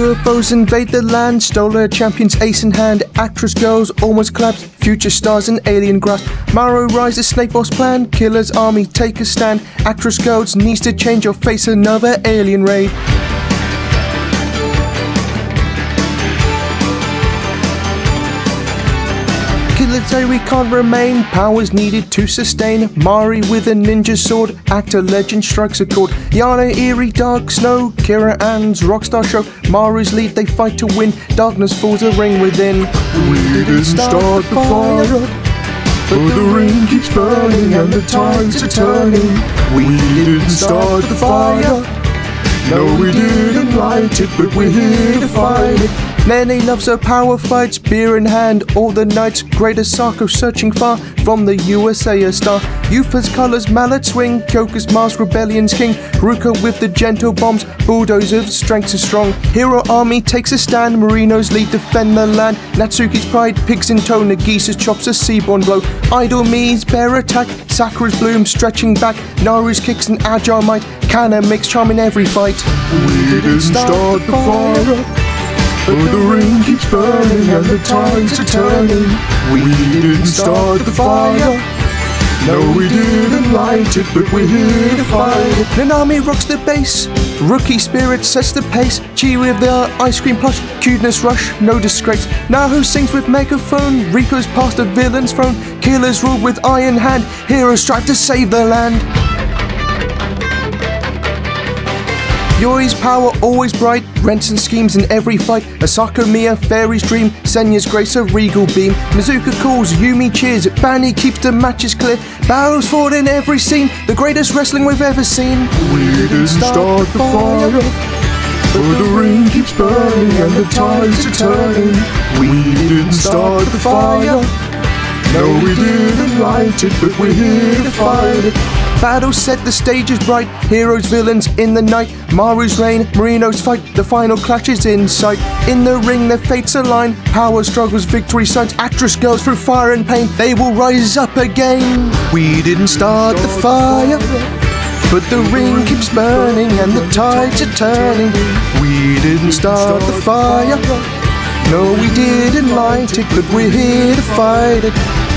UFOs invade the land, stole her champion's ace in hand. Actwres Girl'z almost collapsed, future stars in alien grasp. Morrow rises, snake boss plan, killer's army take a stand. Actwres Girl'z needs to change or face another alien raid. We can't remain, powers needed to sustain. Mari with a ninja sword, actor legend strikes a chord. Yana, eerie, dark snow, Kira Ann's rockstar show. Mari's lead, they fight to win. Darkness falls a ring within. We didn't start the fire, but the ring keeps burning and the tides are turning. We didn't start the fire. No, we didn't light it, but we're here to fight it. Many loves her power fights, beer in hand, all the nights. Greater Sarko searching far from the USA a star. Yufa's colors, mallet swing, Kyoka's mask, rebellion's king. Ruka with the gentle bombs, bulldozers, strength is strong. Hero army takes a stand, Marinos lead, defend the land. Natsuki's pride, pigs in tow, Nagisa's chops, a seaborn blow. Idol me's bear attack, Sakura's bloom, stretching back. Naru's kicks an agile might, Kana makes charm in every fight. We didn't start the fire. But the ring keeps burning and the tides are turning. We didn't start the fire. No, we didn't light it, but we're here to fight. Nanami rocks the bass. Rookie spirit sets the pace. Chi with the ice cream plush. Cuteness rush, no disgrace. Nahu sings with megaphone. Rico's past the villain's throne. Killers rule with iron hand. Heroes strive to save the land. Yoi's power always bright, rents and schemes in every fight. Asako Mia, Fairy's dream, Senya's grace, a regal beam. Mizuka calls, Yumi cheers, Bani keeps the matches clear. Battles fought in every scene, the greatest wrestling we've ever seen. We didn't start the fire. But the ring keeps burning and the tides are turning. We didn't start the fire. No, we didn't light it, but we're here to fight it. Battle set, the stage is bright. Heroes, villains in the night. Maru's reign, Marino's fight. The final clash is in sight. In the ring, their fates align. Power struggles, victory signs. Actwres Girl'z through fire and pain. They will rise up again. We didn't start the fire. But the ring keeps burning and the tides are turning. We didn't start the fire. No, we didn't light it, but we're here to fight it.